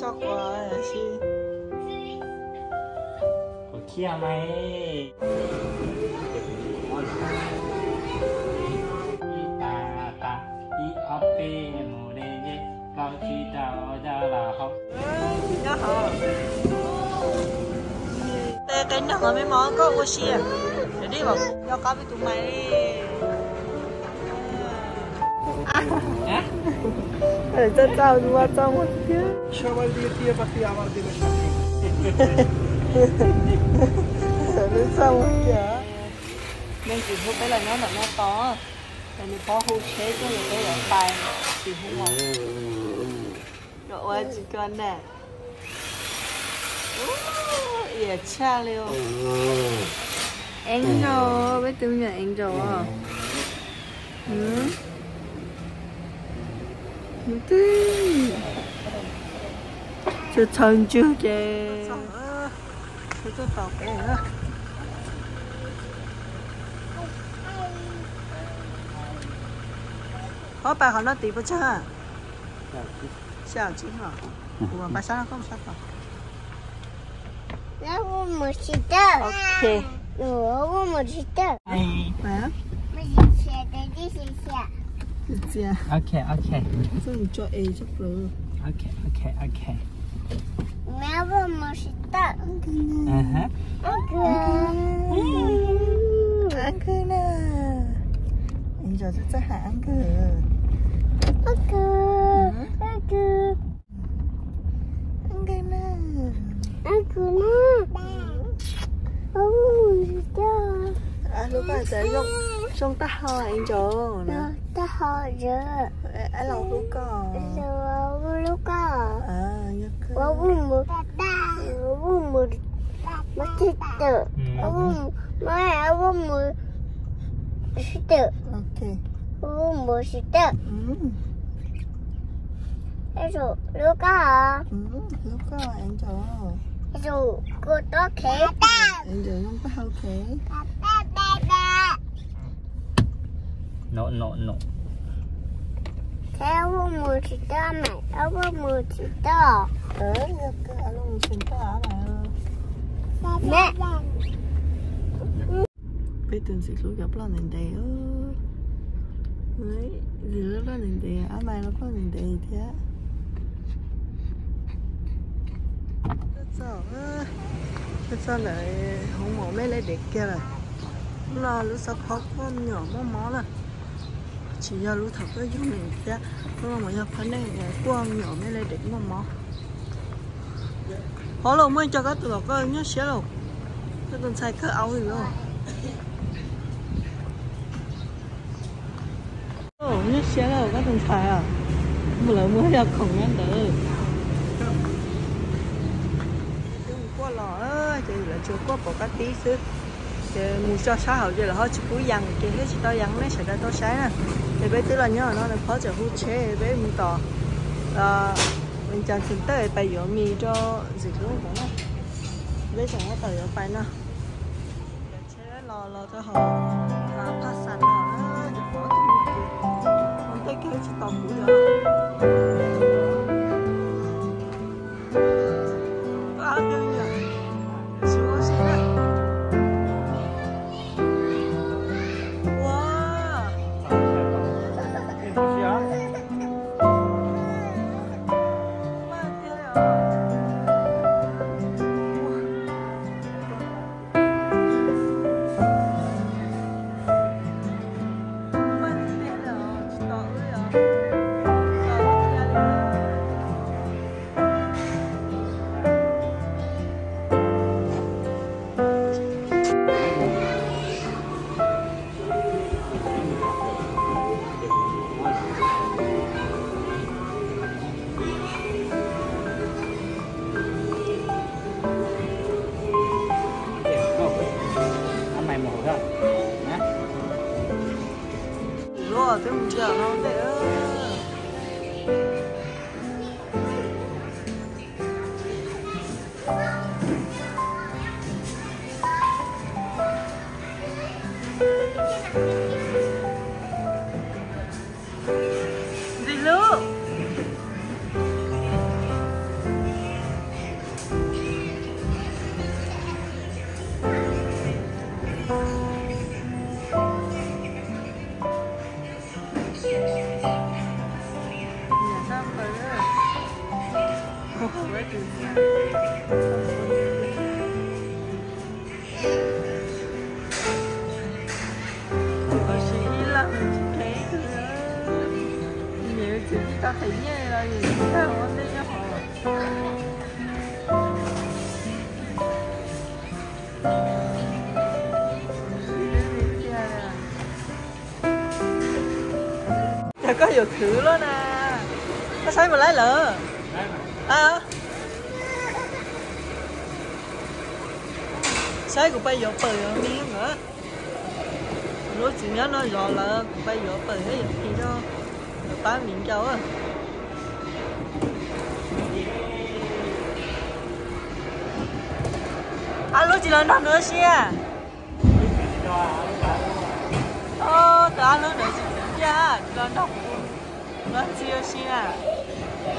cho quá à chị có kia mày ta ta i ấp bê mù đê dê cao chi đào ra là học nhớ hả tê cái nào mà mấy món có ô xì à để đi vào cho có với tụi mày đi Để cho cháu đùa cho một kia সবাই দিয়ে দিয়ে পাখি আমার দিলে Để cho một kia Nên chỉ hút cái là nó là nó to Tại vì có hút chế cho người cái ở tay Chỉ hút một Rồi ơi chỉ con nè Ủa, cha liêu Angel, biết tiếng nhà Angel à? Ừ. 저 전주게 저도 떡에 có bà họ nó tí bữa chứ hả sao chứ hả? Ủa sao nó không sao hả nó không một chị tơ. Ok. Ủa không một chị tơ. Bà một chị tơ đi chị 이지야. Okay, okay. 손 줘, 에이, 줘, bro. Okay, okay, okay. 매우 멋있다. 안그나. 아하. 안그나. 안그나. 이제 진짜 안그. 안그. 안그. 안그나. 안그나. 어우, 진짜. 아, 누가 이제 형, 형따 하와, 인정 ta họ rửa ở lòng hú cò rửa lúc cò à nhớ cơ. Bún mù. Ta bún mù. Mà thịt tự. Bún mà bún mù. Thịt tự. Ok. Bún mù thịt tự. Ừ. Ừ, rồi lúc cò lúc cò anh chỗ rồi. Cô đó khé ta anh chỗ không có hao khé ba ba ba no no no eo 무지도 말 eo 무지도 어 이렇게 eo 무지도 mà, mẹ. biết từng sự lúc gặp là nền đề ơi đấy gì lúc là nền đề à mày nó có nền đề thế á. Sao sao lại không mỏ mấy lấy đẹp kia rồi? Nó lúc sau khó có nhỏ mó mó là chỉ do lúc thật cái giúp mình ra. Nó mà giờ phải này ờ, quang nhỏ mới lên đỉnh mà mó khó lâu mới cho các tụi nó có nhớ xé đâu cái con sai cái áo gì đâu Ồ, nhớ xé đâu các con sai à? Một lần mới ra khổng nhân tử qua lò ơi thì là chưa có bỏ cá tí xứ thì mua cho xã hội thì là hết chỉ cuối dằn kia hết chỉ tao dằn đấy sẽ ra tao sáng nè. Thì bé tức là nhớ nó là khó chịu hút chế bé ờ, mình tỏ à mình chẳng xin tới bài dỗ mì cho dịch luôn đó nè bé chẳng có tờ dỗ bài nè chế lò lò cho họ. Có nhiều thứ luôn nè nó xây mà lấy lỡ? À. Xây của bây giờ bờ miếng nữa Lúc chỉ nhớ nó rõ là của bây giờ bờ hết gì đó. Bán miệng châu à. à alo chị lần nào nữa xia à. Ờ, tao alo nữa chị nha, lần nào Lần chia xia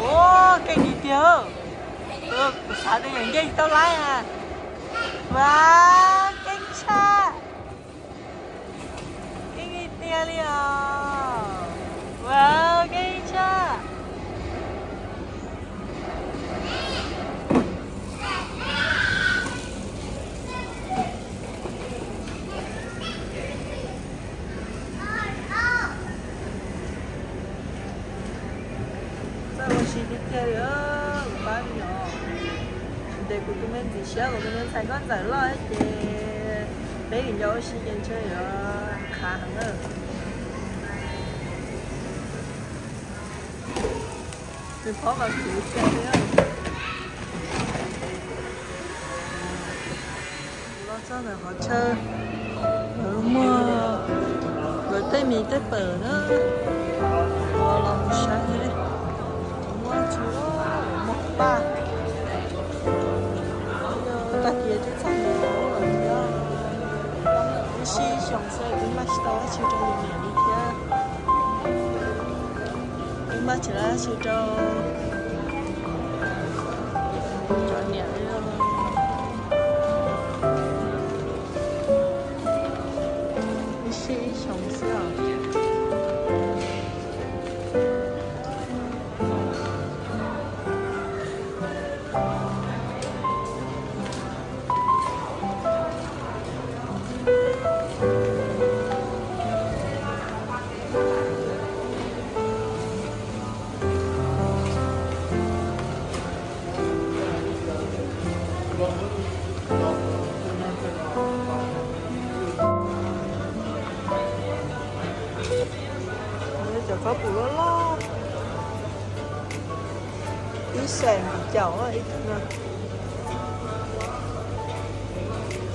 Ồ, cái gì tiêu Ừ, sao đây? Những cái tao lái à? Wow, kinh cha Kinh gì tiêu liền Wow, kinh cha Sao mà xí đi tiêu nữa, ba mươi nhỏ để của tụi mình thì xíu của tụi mình Sài Gòn giải lo ấy thì bé thì nhau xí dân chơi ở khá hẳn nữa mình phó vào chủ xe nữa lo cho là họ chơi ở mưa rồi tới mình tới bờ nữa họ lòng sáng thế đấy mua một ba ta kia chứ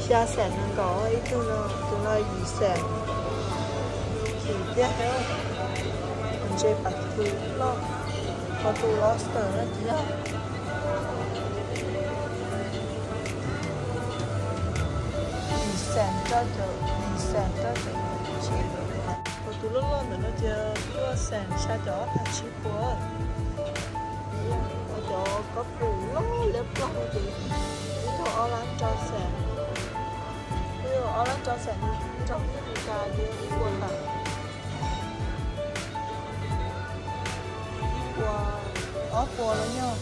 xa sèn nó có ít chỉ chơi cho chờ cho chờ chỉ có tụ lo lo nó chờ tua sèn xa chó là chỉ của ở chỗ có đủ lo lép lo chị cái chỗ ở lán cho sèn cái chỗ ở lán cho sèn trong cái cà như quần là qua ở qua là nhau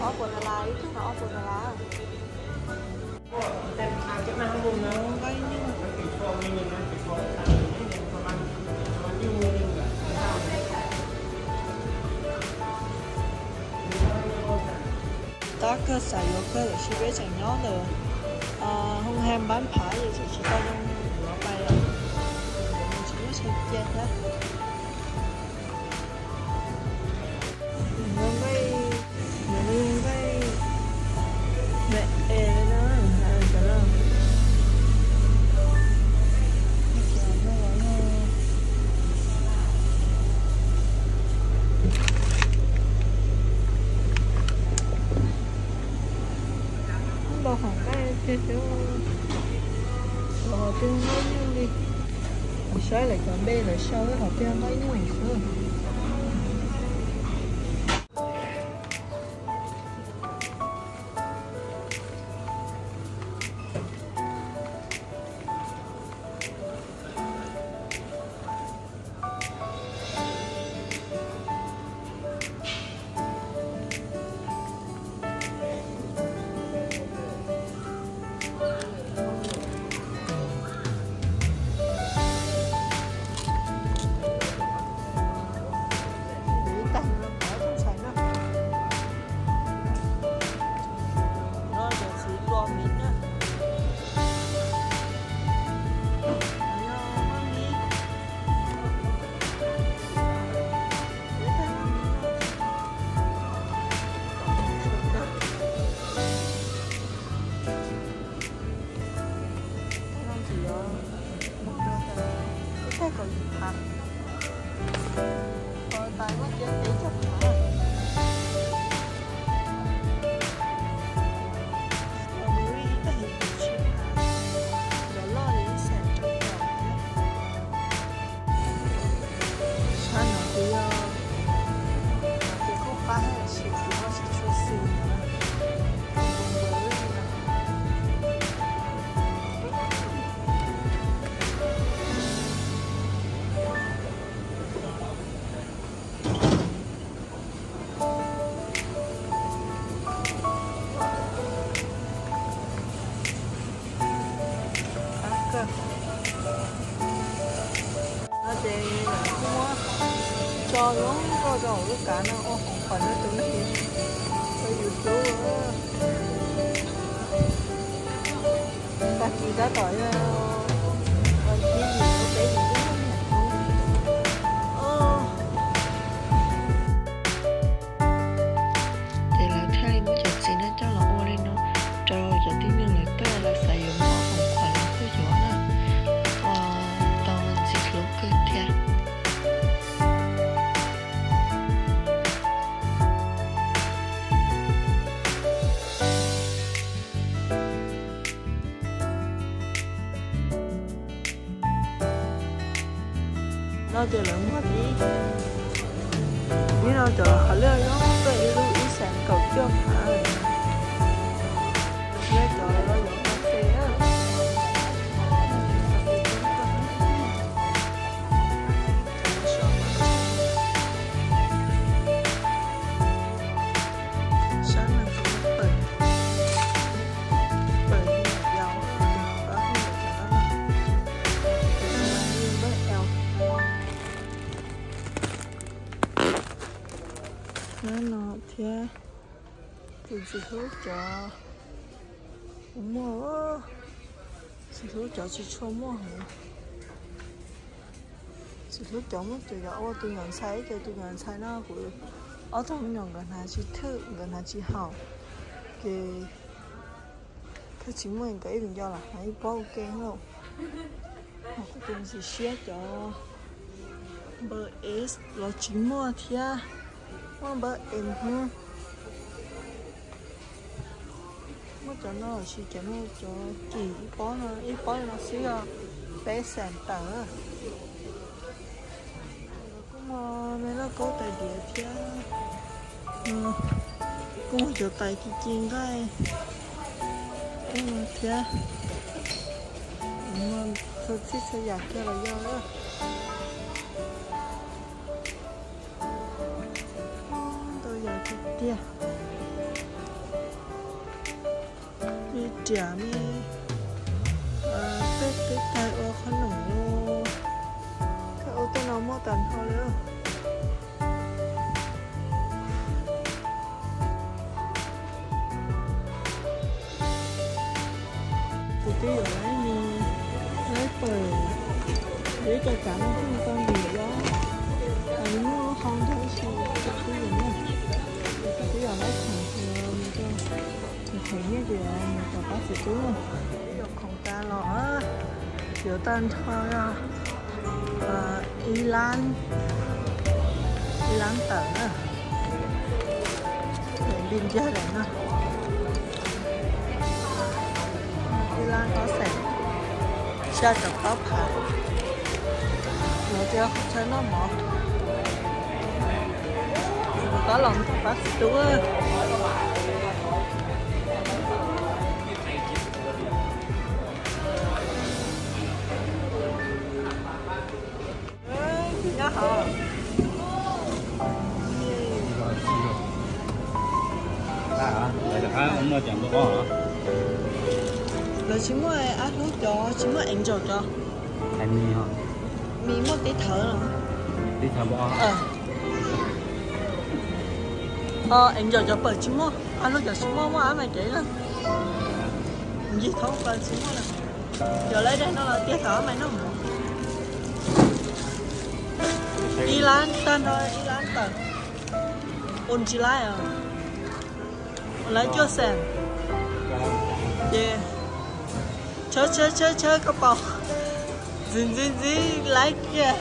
ở qua là lá ít nó ở qua là lá nó vay nhưng ta cơ sở yếu cơ để chỉ biết chẳng nhỏ nữa à, không ham bán phá gì thì chỉ tao cá nó ô không phải nó tụi nó thì bây giờ chú ta chỉ đã tỏi như nào cho họ lừa nó vậy lưu ý sản sư chỉ cho mua sư thuốc cho chỉ cho mua hả? Chỉ thuốc cho mua từ giờ ô tôi nhận sai cho tôi nhận sai nó của ở trong nhận, gần hà chỉ thứ gần hà chỉ học cái cái chỉ mình cái đừng cho là hãy bao kén không học cái tiền gì share cho bờ S là chỉ mua thì mua bờ em hơn mất cho nó chỉ cho nó cho chỉ có nó, ít có nó xíu ờ, bé sản tờ cũng mà mấy nó có tài địa thì ừ, cũng cho tài cái chuyện cái ừ thì mà thật sự sẽ giặt cho là do đó. Tôi giờ thì tia đi trả mi. À tết tết tay ô khăn nồng ô cái ô tô nào mua tàn thôi nữa thì tí giờ lấy mi lấy bờ để cho cả nó không con gì thì thấy như vậy mình có bác sĩ chú không được không ta lọ kiểu tên thôi à ờ, y lan y lan tờ nữa để biên gia đấy nữa y lan có sẻ cha cho có phải nó cho không thấy nó mỏ có lòng cho bác sĩ vậy là à ông nói chẳng có hả là chỉ mua ăn thuốc cho chỉ mua ảnh cho cho anh mi hả mi mua tí thở rồi đi thăm bỏ ờ ờ ảnh cho cho bờ chỉ mua ăn thuốc cho mua mua ăn mày chỉ là gì thôi bờ chỉ mua là giờ lấy đây nó là tí thở mày nó y lan tên thôi y lan tờ ôn chỉ lại à lấy cho xem Yeah. Chơi chơi chơi chơi cái bò. Dính dính dính lấy kìa.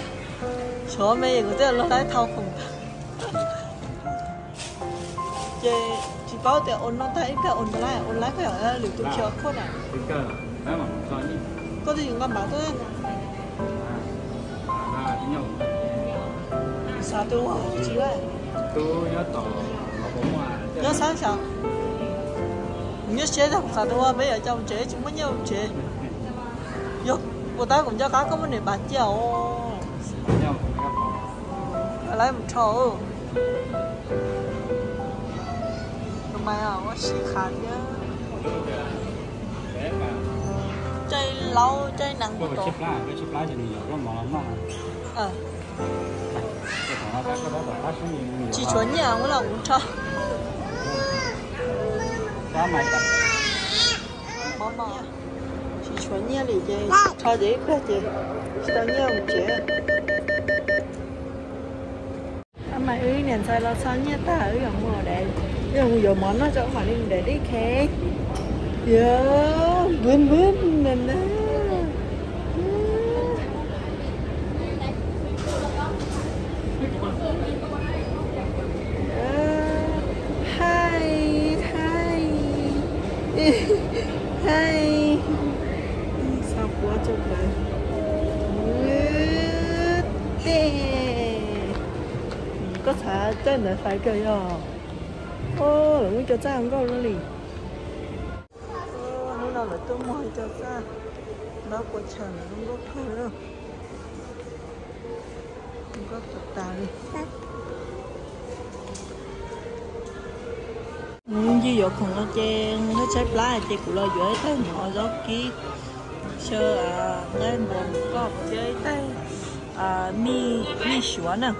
Chó mày có thể nó lấy thao không. Chị chỉ bảo để ôn nó thấy cái ôn lại ôn lại cái ở liều tụ chiều khôn à. cái cơ đấy mà cho đi Có gì ngon bảo thôi. à đi nhau Sao tôi chị vậy? tôi nhớ tỏ nhớ sáng sao nhớ chế đâu cả tôi bây giờ trong chế chúng mới nhớ chế yo cô ta cũng cho cá có vấn đề gặp họ lấy một trâu tụi mày à có xí khát nhá mà chơi lâu chơi nặng của cái tổ chip lá cái chip lá thì nhiều có mỏ lắm mà ờ. Chỉ chuẩn nhà cũng là cũng cho quá mày tập mò chỉ chuẩn nhà thì chơi cho dễ cái chơi tao nhớ một chế anh mày ơi nè sai lo sao nhá ta ở gần mò để nhưng giờ món nó cho phải đi để đi khe. Giờ vươn vươn nè nè Hi, hi, hi. Sao quá chụp vậy? Tê. Có thể 真的 phải cười yo. Ô, đừng cho cha không có luôn đi. Ô, lúc nào là tôi mua cho cha. Nó của chẳng không có thôi đâu. Không có tập tà đi. nhưng chỉ dụ không có chen nó xếp lá thì của lo dưới tới nhỏ gió kí sơ à lên bồn có chơi tay à mi mi xóa nè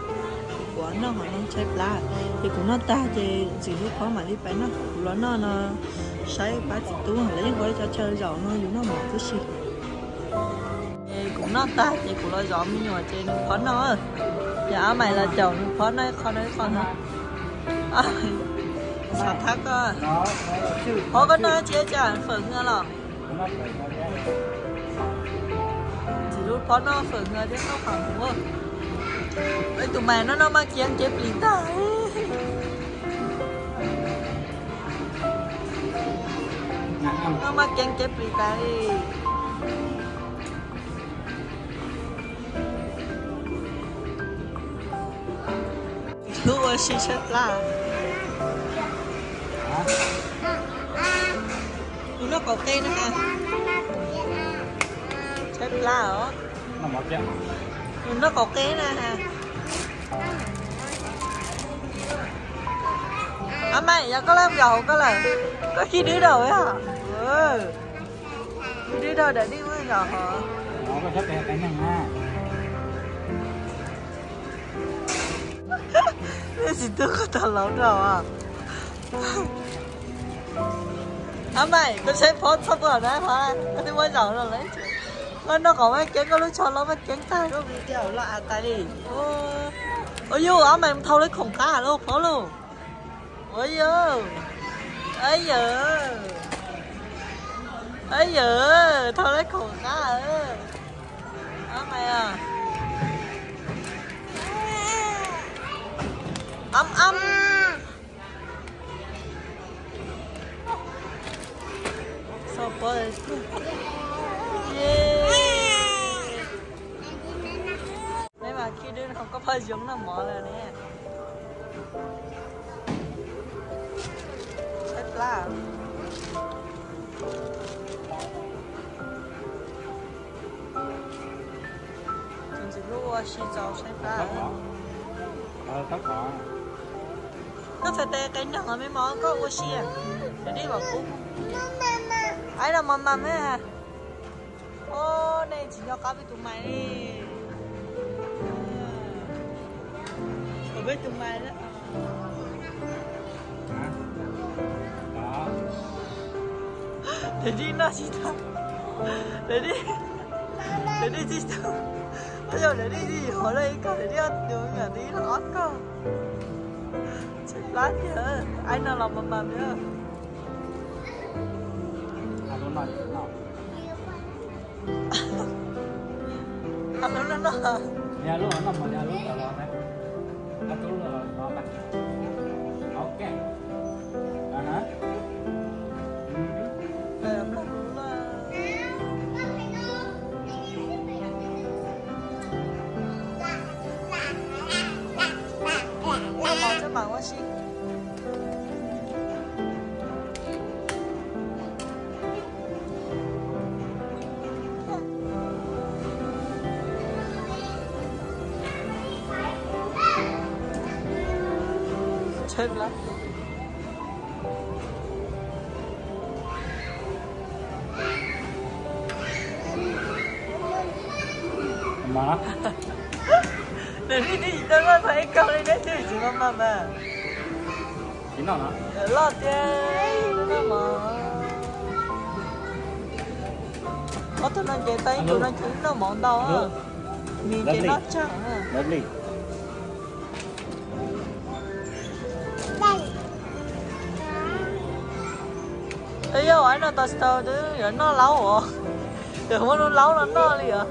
nó họ nó xếp lá thì cũng nó ta thì chỉ lúc khó mà đi bán nó nó nó nó sai bán chỉ tú họ lấy gói cho chơi giỏ nó dùng nó một cái gì cũng nó ta thì cũng nó dọn nhưng mà trên khó nó dạ mày là chồng khó nói khó nói à. à. khó nói sao thắc á khó có cái nơi chia trả phở nghe lọ chỉ lúc khó nó phở nghe chứ nó khoảng đúng không tụi mày nó nó mang chén chế bì ta. Nó mang chén chế bì ta. Đi thứ ơi xí chết là tụi nó có cây nữa Chép chết là hả? Nó mọt kẹo nó có cây nữa ha à mày giờ có làm dầu có là có khi đứa đầu ấy hả? Ừ. Đứa đầu để đi với dầu hả? Nó có rất là cái này ha cái gì tôi có tao lẩu đầu à? À mày có xem phốt sắp rồi đấy phải. Có đi mua dầu rồi lấy chuyện nó nó có mấy chén có lúc cho nó mấy chén tay. Có video là à tay đi. Ôi yêu à mày thâu lấy khổng cá luôn phó luôn ôi yêu ấy giờ ấy giờ thâu lấy khổng cá ơ? À mày à. Âm âm. Sao bố yeah nếu mà khi phơi giống nó mỏ là nè. Xếp lá chính chỉ lúc 洗澡 xếp lá tất cả ờ tất cả nó phải tè cái nhỏ mới món có oxy à. Để đi vào cung ấy là mầm mầm ấy à ô này chỉ cho cá với tụi mày đi với tụi mày đó. Daddy đi, nó chỉ thôi để đi. Để đi gì bây giờ Daddy đi gì ở đây cả, để đi ăn đường nhà tí là ăn cơ chết lát nhớ anh nào làm mầm mầm nhớ à đúng rồi ăn nó nó nó nhà luôn, nó mà nhà luôn là lo nó tú thân lắm mà để đi đi đâu mà thấy câu đi đấy chứ chỉ mà mà mà chín nào nó lo tiền nó mà có tụi nó chạy tay tụi nó chỉ nó món nó tao tao đứa nó lâu hả đừng có nó lâu nó nó đi hả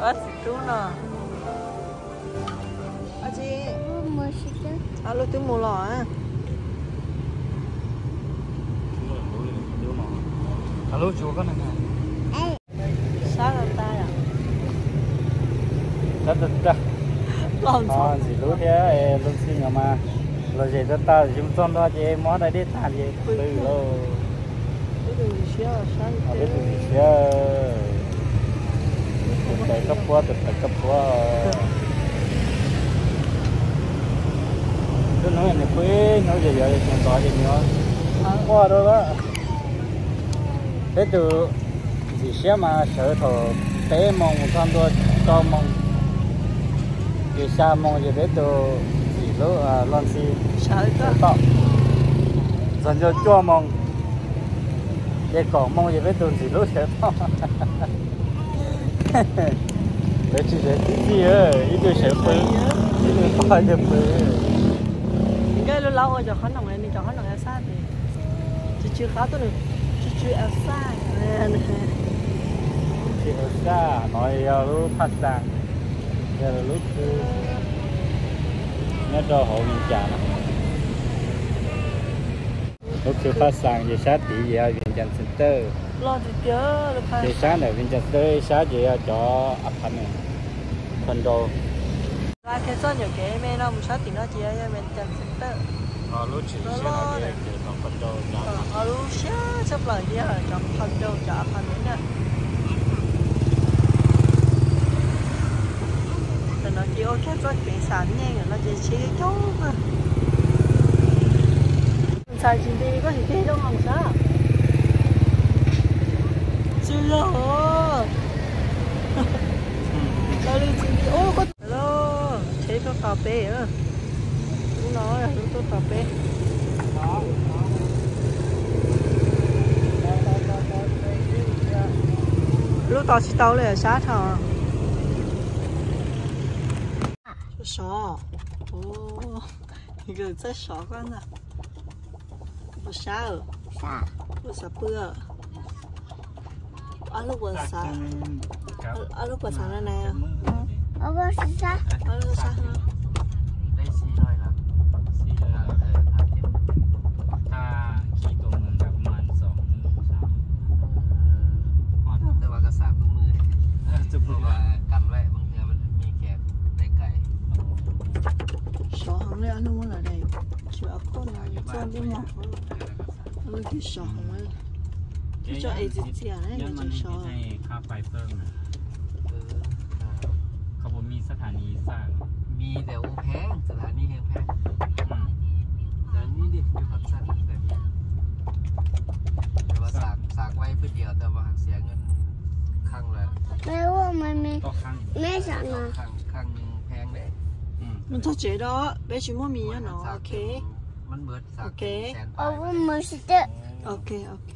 bắt chú nè à chị alo chú mua lò à alo chú con này sao là ta à ta ta ta làm ờ, gì lúc thế em luôn xin nhà mà là gì đó ta chúng con đó chị món đây đi thả gì từ ở thế. bên tụi xe tại cấp quá từ tại cấp quá cứ nói này quê nói gì vậy còn có gì nữa qua đâu đó. Thế từ gì xe mà sợ thọ té mong con đua cho mong vì sao mong gì đấy từ lỗ à lon xi sợ sợ to dần cho cho mong. Để còn mong gì với tuần gì lúc sẽ to để chỉ sẽ tí gì ơ ít điều sẽ phơi ít điều phải được phơi cái lúc lâu rồi cho khó nồng này cho khó nồng sao thì chỉ chưa khó tôi được. Chỉ chưa sai nè chỉ ở xa nói lúc phát sang giờ là lúc nó cho hộ mình trả nó lúc chưa phát sang thì sát gì ở viện trần center. Lo thì chớ thì phải sáng này viện trần center sát gì ở chỗ ấp thành này condo là cái số nhiều cái mẹ nó một số tiền nó chỉ ở bên chân center. Ờ, lúc chỉ lo là bằng condo ở lúc sáng sắp lời gì ở trong phần đầu cho phần đến nè thì chỉ có chuyện sản rồi nó chỉ chỉ cái chỗ chuyện đi có thể đi đâu sao chưa rồi Tao đi chuyện đi ô có chế có cà phê á cũng nói là lúc tôi cà phê lúc tao chỉ tao là sát hả 少哦，肉在少干呢，不少，啥？不少不？阿拉过啥？阿阿拉过啥了呢？阿拉过啥？阿拉过啥？家那么来来，就要过来就做点嘛，我就少红了，就叫儿子姐那个就少。ค่าไฟเพิ่มนะเขาบอกมีสถานีสร้างมีแต่แพงสถานีแพงแพงแต่นีเดิกอยู่ขับสั้นแต่แต่ว่าสากสากไว้เพื่อเดียวแต่ว่าเสียเงินข้างเลยแม่ว่ามันมีแม่สั่งมา มันต้องเจอดอเบชิมมีอ่ะเนาะโอเคมันเบิดโอเคโอ้มันมือสิเตโอเคโอเค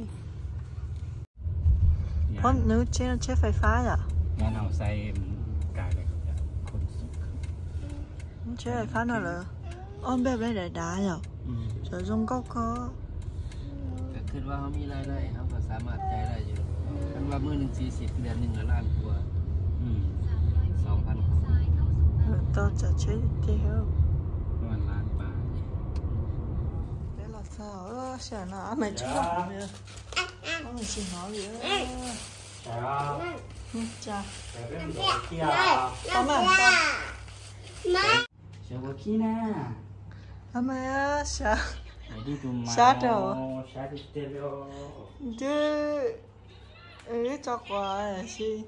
พราะนึกเชื่อเชื่อไฟฟ้าอ่ะงานเอาใส่กายเลยคนเชื่อไฟฟ้าน่ะเหรออ้อมแบบไรได้ได้เหรอเสือจงก็ก็ก็คือว่าเขามีรายได้เขาก็สามารถใช้ได้อยู่คันว่ามือหนึ่งสี่สิบเดือนหนึ่งละล้านกว่า tao chả chết đi heo Đoàn lan bà. Là sao? Ơ chả nó mày chết mày xin Nó nữa. Chào, chào, chào kìa Chà Chà Có mà Má. Chào có kia nè Hả mày chào chà chào rồi Sát rồi Chứ Ừ, cho quả là gì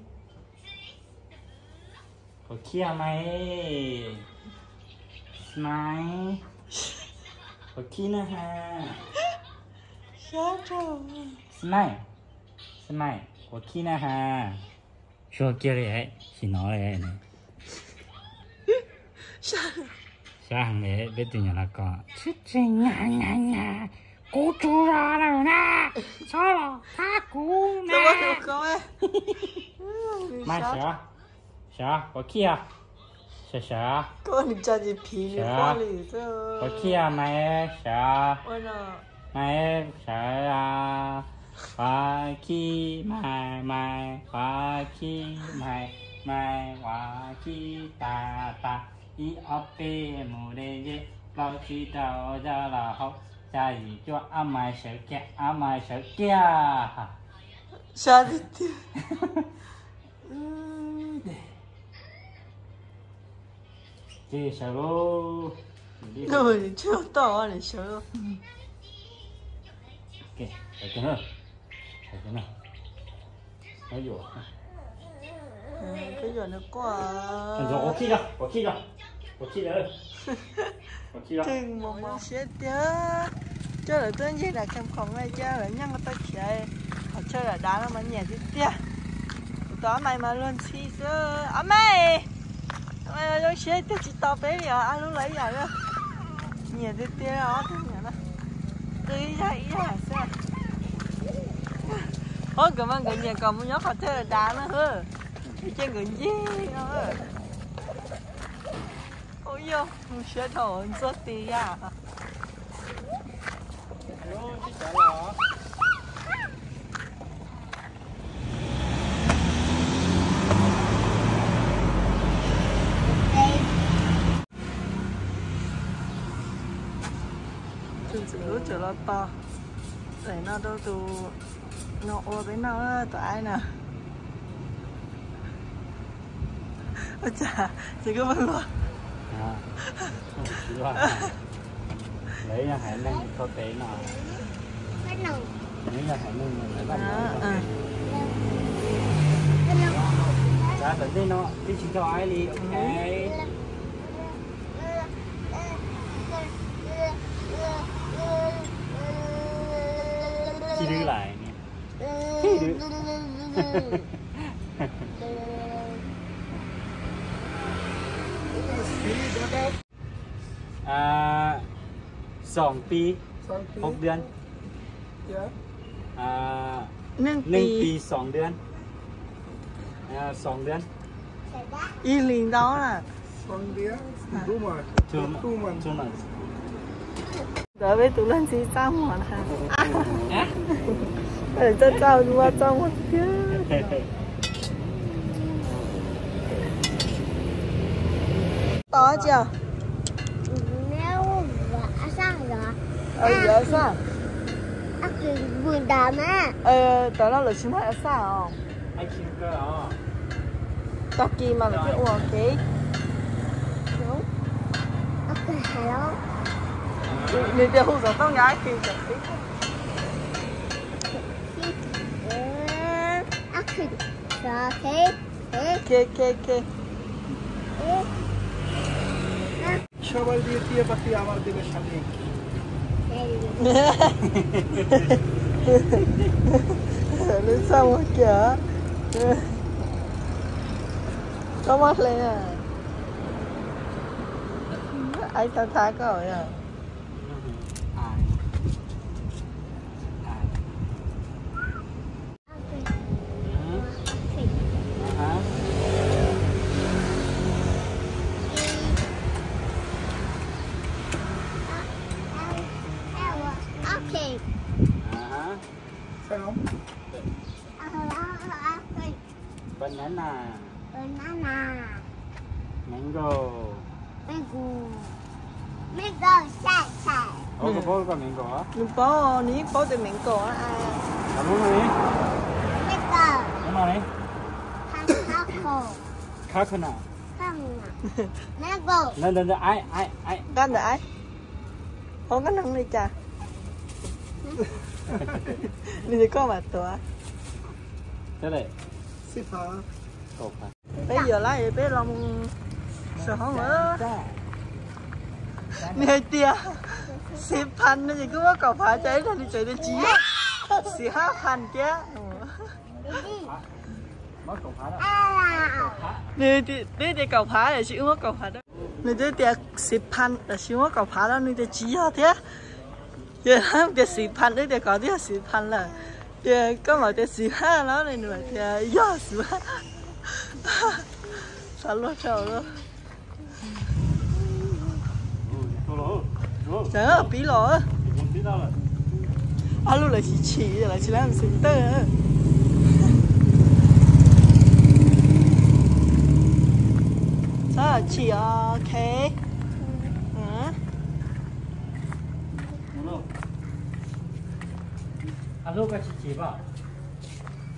หัวเขี้ยไหมไหมหัวขี้นะฮะชอบจังสมัยสมัยหัวขี้นะฮะชัวเกี้ยเลยสีน้อยเลยเนี่ยช่างช่างเลยไม่ตื่นแล้วก็ชื่อจริงงานงานงานกูจูรอแล้วนะชอบท่ากูนะไม่เสีย 啥？我去啊。是谁哥给我你家的皮鞋擦的我去啊买鞋我呢？买鞋啊？我去买买我去买买我去打打。一阿三木五耶，老八九十十一十二十阿十四十阿十六十七十这小喽，那你就到啊，你小喽。给，小金了，小金了，还有。嗯，可以那挂。我去了，我去了，我去了，我去了。对，妈妈写的，这了东西来看旁边家人，让我到起来，我这了打了满眼的掉，我到买嘛乱七糟，阿妹。Ơi xe tía chỉ tao bé đi à Anh lúc lấy giờ đó Nhẹ tí tía đó Thế nhẹ nó Từ ý ra ý ra sao Ôi cảm ơn người nhà còn muốn nhớ họ chơi là đá nó hơ Chơi người gì nó Ôi yo, một xe thổ anh rất tí à Trở lo to Để nó đâu tù Nó ô với nó á, tụi ai nè. Ôi chà, chỉ có vấn luôn. À, là lấy nhà hải ninh có tế nào, Cái nào lấy nhà hải mình lấy À, bằng à. Cái nào Giá tận đây nó, đi chỉ cho ai đi, ok. Chỉ đưa lại nè. À, สองปี หกเดือน Yeah. อ่า Nâng หนึ่งปี tì สองเดือนอ่าสองเดือน Y liền đó là One year, two months. two Two months. Đợi với tụi lên xí trong mà. Nè Để cho cháu qua trong một chứ To chưa? Nếu vợ sang rồi. Ờ, giờ sao? Ác thì buồn đàm á Ờ, tớ nó là chúng ta sao không? ai chịu cơ à. Tao kia mà là cái uổng kì. Đúng. Thì hello 你哋好咗当解决就死。 Ác thì Rồi thế Thế 嘅嘅嘅， Thế সবাই দিয়ে টিয়া পাখি আমার দিলে সাথে你sao mà kìa? Có mắt lên à? Anh ta thả có rồi à? 哦，你包的苹果啊？什么呢？那个。什么呢？卡口。卡口呢？卡呢？那个。那那那哎哎哎。干的哎。không có năng đi cha mình chỉ có mặt tụa thế này xếp hả cột hả bây giờ lại bây lòng sợ không nữa dạ. nghe tia nè tia xếpพันนี่ก็ว่าเก่าผาใจแล้วนี่ใจได้จีสี่ห้าพันแก mất cục hả đó À. นี่ที่นี่เด็กเก่าผาเลยชื่อว่าเก่าผาได้นี่เด็กเตียสิบพันแต่ชื่อว่าเก่าผาแล้วนี่เด็กจีอ่ะเทียเดี๋ยวนะเด็กสิบพันนี่เด็กเก่าเทียสิบพันละเดี๋ยวก็มาเด็กสิบห้าแล้วนี่หน่วยเทียย่อสิบห้าสารวัตรเจ้าแล้ว 真的比了。比到了。阿路来去吃，来去那吃的。啊，吃 OK。嗯。阿路该去吃吧。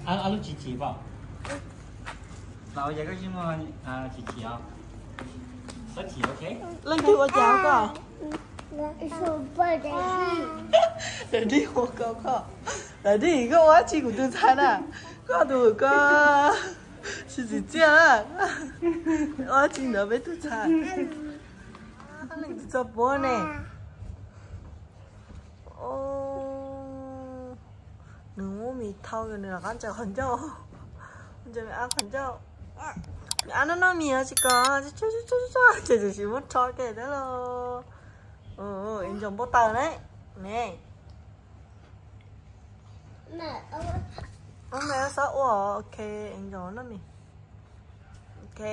阿阿路去吃吧。老爷该去么？啊，去吃啊。吃 OK。能给我加个？嗯。Để đi hồ cầu cơ để đi cái quá chị của tôi thay nè có đủ có 是 gì chứ à quá chị nữa với tôi thay anh lên cho bố nè ô nửa mì thau rồi nè con chờ hẳn châu giờ mẹ ăn hẳn châu ăn nó nói mì à chị có chứ chứ chứ chứ chứ chứ lo ừ em bó tờ đấy. Nè. Mẹ, ông mẹ sao? Ok em dùng nó mì ok